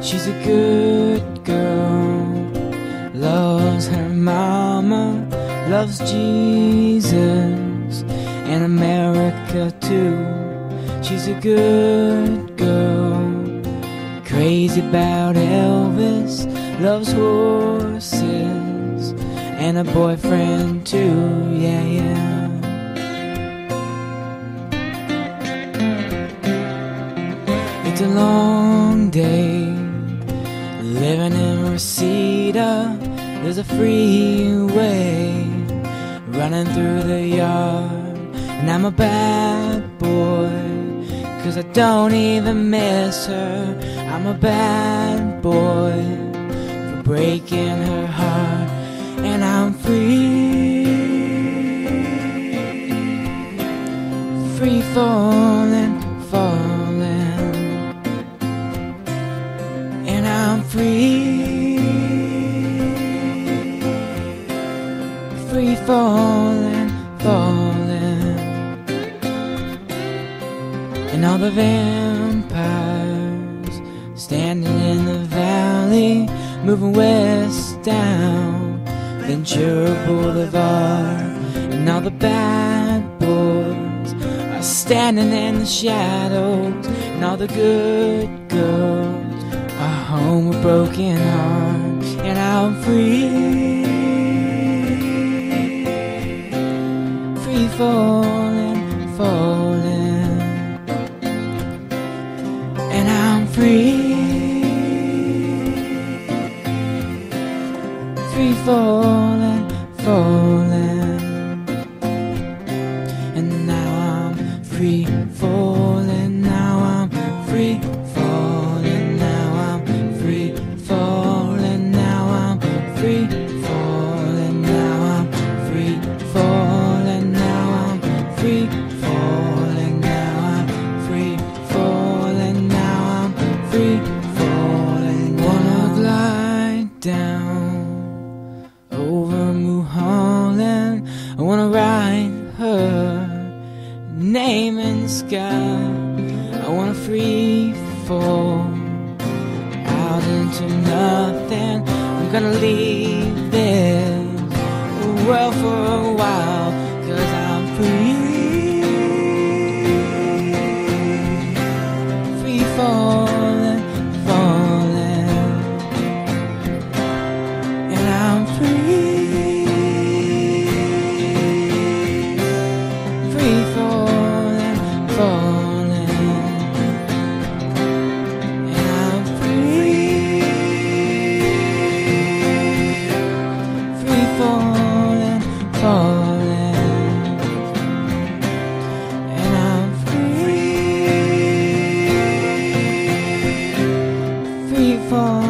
She's a good girl, loves her mama, loves Jesus and America too. She's a good girl, crazy about Elvis, loves horses and a boyfriend too, yeah, yeah. It's a long There's a freeway running through the yard, and I'm a bad boy. Cause I don't even miss her. I'm a bad boy for breaking her heart, and I'm free. Free falling, falling, and I'm free. Falling, falling. And all the vampires standing in the valley, moving west down Ventura Boulevard. And all the bad boys are standing in the shadows, and all the good girls are home with broken hearts. And I'm free, falling, falling. And I'm free, free falling, falling, down over Mulholland. I wanna write her name in the sky. I wanna free fall out into nothing. I'm gonna leave this world for a while. fall.